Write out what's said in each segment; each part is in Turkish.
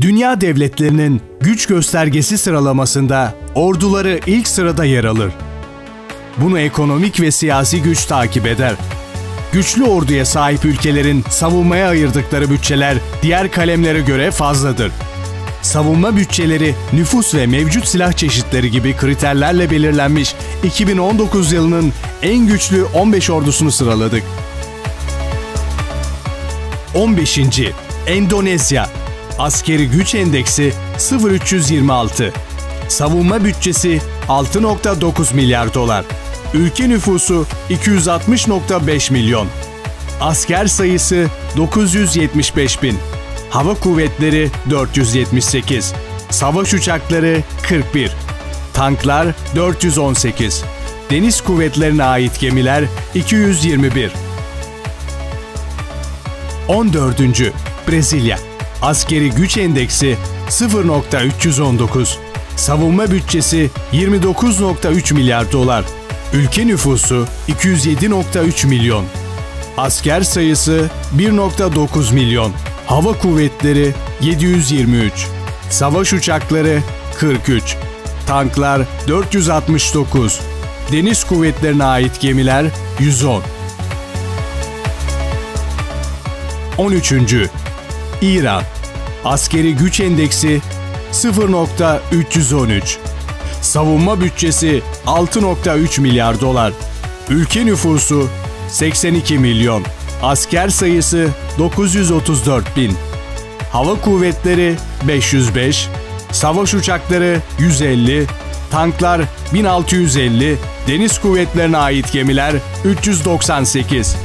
Dünya devletlerinin güç göstergesi sıralamasında orduları ilk sırada yer alır. Bunu ekonomik ve siyasi güç takip eder. Güçlü orduya sahip ülkelerin savunmaya ayırdıkları bütçeler diğer kalemlere göre fazladır. Savunma bütçeleri nüfus ve mevcut silah çeşitleri gibi kriterlerle belirlenmiş 2019 yılının en güçlü 15 ordusunu sıraladık. 15. Endonezya Askeri güç endeksi 0326. Savunma bütçesi 6.9 milyar dolar. Ülke nüfusu 260.5 milyon. Asker sayısı 975 bin. Hava kuvvetleri 478. Savaş uçakları 41. Tanklar 418. Deniz kuvvetlerine ait gemiler 221. 14. Brezilya Askeri güç endeksi 0.319. Savunma bütçesi 29.3 milyar dolar. Ülke nüfusu 207.3 milyon. Asker sayısı 1.9 milyon. Hava kuvvetleri 723. Savaş uçakları 43. Tanklar 469. Deniz kuvvetlerine ait gemiler 110. 13. İran Askeri güç endeksi 0.313. Savunma bütçesi 6.3 milyar dolar. Ülke nüfusu 82 milyon. Asker sayısı 934 bin. Hava kuvvetleri 505, savaş uçakları 150, tanklar 1650, deniz kuvvetlerine ait gemiler 398.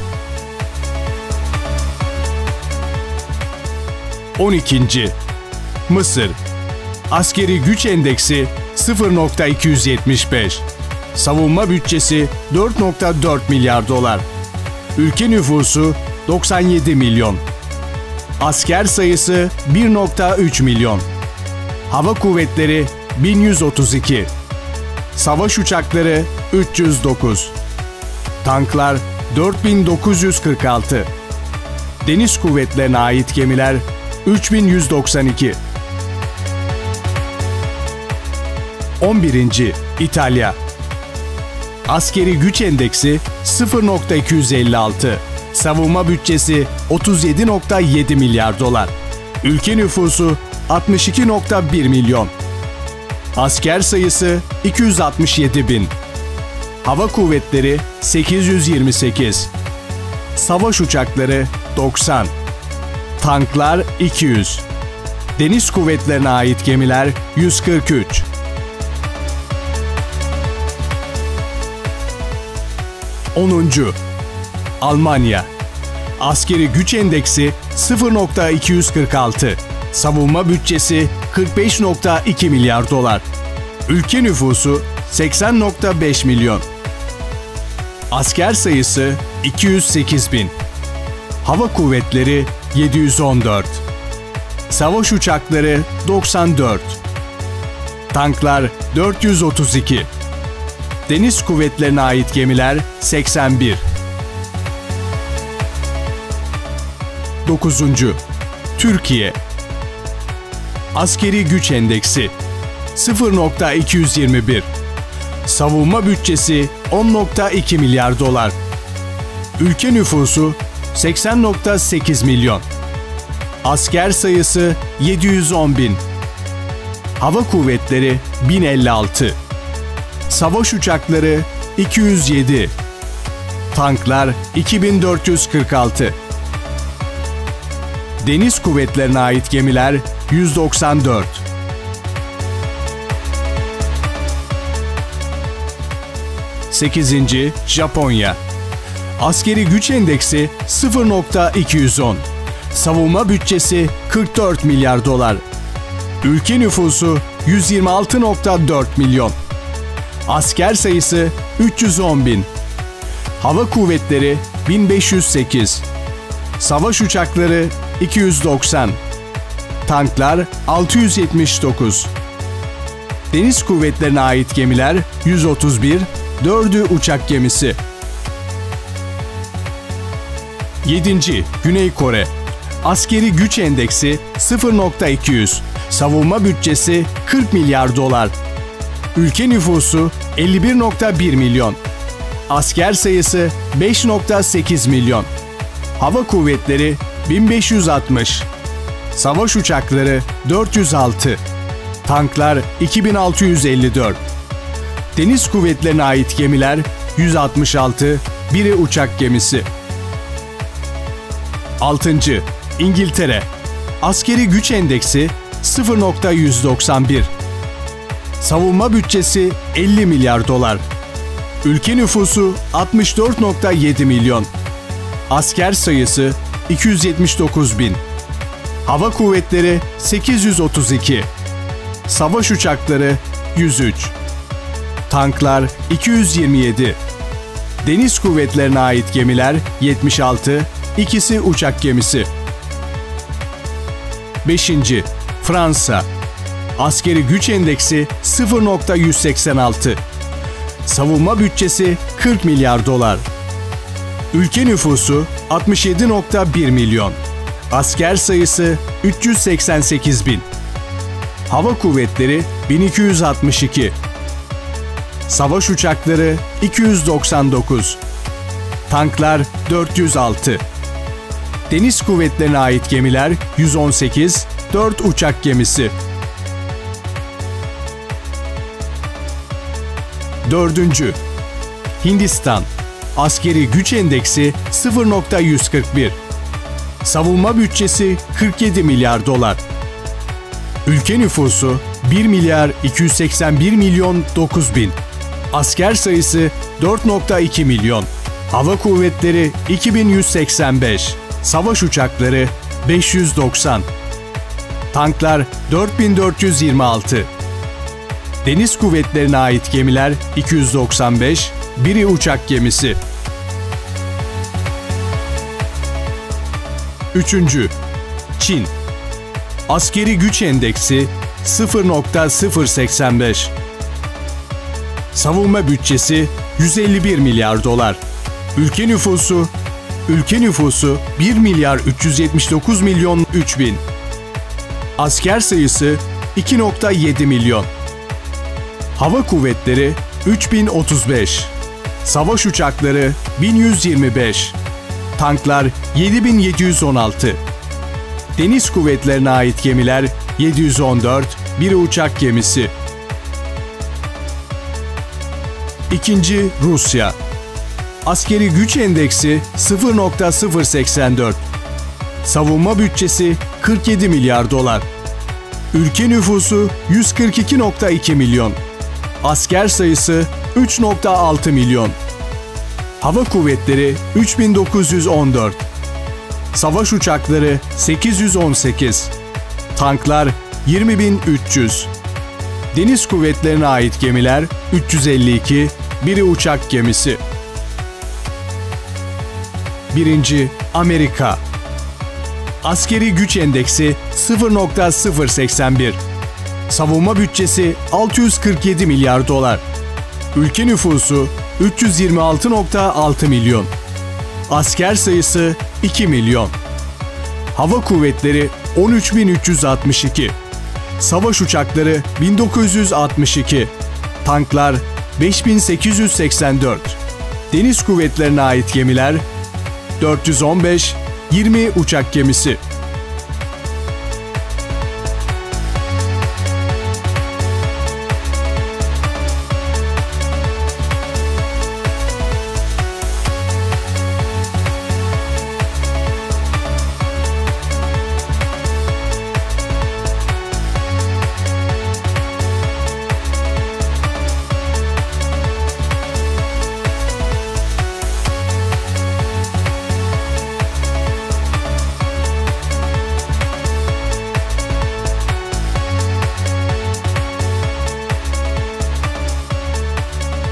12. Mısır Askeri güç endeksi 0.275. Savunma bütçesi 4.4 milyar dolar. Ülke nüfusu 97 milyon. Asker sayısı 1.3 milyon. Hava kuvvetleri 1132. Savaş uçakları 309. Tanklar 4946. Deniz kuvvetlerine ait gemiler 3192 11. İtalya. Askeri güç endeksi 0.256 Savunma bütçesi 37.7 milyar dolar. Ülke nüfusu 62.1 milyon. Asker sayısı 267 bin. Hava kuvvetleri 828 Savaş uçakları 90 Tanklar 200. Deniz kuvvetlerine ait gemiler 143. Onuncu Almanya Askeri güç endeksi 0.246. Savunma bütçesi 45.2 milyar dolar. Ülke nüfusu 80.5 milyon. Asker sayısı 208 bin. Hava kuvvetleri 714. Savaş uçakları 94. Tanklar 432. Deniz kuvvetlerine ait gemiler 81. 9. Türkiye Askeri güç endeksi 0.221 Savunma bütçesi 10.2 milyar dolar Ülke nüfusu 80.8 milyon. Asker sayısı 710 bin. Hava kuvvetleri 1056. Savaş uçakları 207. Tanklar 2446. Deniz kuvvetlerine ait gemiler 194. Sekizinci Japonya Askeri güç endeksi 0.210. Savunma bütçesi 44 milyar dolar. Ülke nüfusu 126.4 milyon. Asker sayısı 310 bin. Hava kuvvetleri 1508. Savaş uçakları 290. Tanklar 679. Deniz kuvvetlerine ait gemiler 131, 4'ü uçak gemisi. 7. Güney Kore Askeri güç endeksi 0.200. Savunma bütçesi 40 milyar dolar. Ülke nüfusu 51.1 milyon. Asker sayısı 5.8 milyon. Hava kuvvetleri 1560. Savaş uçakları 406. Tanklar 2654. Deniz kuvvetlerine ait gemiler 166, biri uçak gemisi. 6. İngiltere Askeri güç endeksi 0.191 Savunma bütçesi 50 milyar dolar. Ülke nüfusu 64.7 milyon. Asker sayısı 279 bin. Hava kuvvetleri 832. Savaş uçakları 103. Tanklar 227. Deniz kuvvetlerine ait gemiler 76, ikisi uçak gemisi. 5. Fransa Askeri güç endeksi 0.186. Savunma bütçesi 40 milyar dolar. Ülke nüfusu 67.1 milyon. Asker sayısı 388 bin. Hava kuvvetleri 1262. Savaş uçakları 299. Tanklar 406. Deniz kuvvetlerine ait gemiler 118, 4 uçak gemisi. 4. Hindistan Askeri güç endeksi 0.141. Savunma bütçesi 47 milyar dolar. Ülke nüfusu 1 milyar 281 milyon 9 bin. Asker sayısı 4.2 milyon. Hava kuvvetleri 2185. Savaş uçakları 590. Tanklar 4426. Deniz kuvvetlerine ait gemiler 295, biri uçak gemisi. 3. Çin Askeri güç endeksi 0.085 Savunma bütçesi 151 milyar dolar. Ülke nüfusu Ülke nüfusu 1 milyar 379 milyon 3 bin. Asker sayısı 2.7 milyon. Hava kuvvetleri 3035. Savaş uçakları 1125. Tanklar 7716. Deniz kuvvetlerine ait gemiler 714, biri uçak gemisi. İkinci Rusya Askeri güç endeksi 0.084. Savunma bütçesi 47 milyar dolar. Ülke nüfusu 142.2 milyon. Asker sayısı 3.6 milyon. Hava kuvvetleri 3914. Savaş uçakları 818. Tanklar 20300. Deniz kuvvetlerine ait gemiler 352, biri uçak gemisi. 1. Amerika Askeri güç endeksi 0.081. Savunma bütçesi 647 milyar dolar. Ülke nüfusu 326.6 milyon. Asker sayısı 2 milyon. Hava kuvvetleri 13362. Savaş uçakları 1962. Tanklar 5884. Deniz kuvvetlerine ait gemiler 415, 20 uçak gemisi.